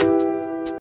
you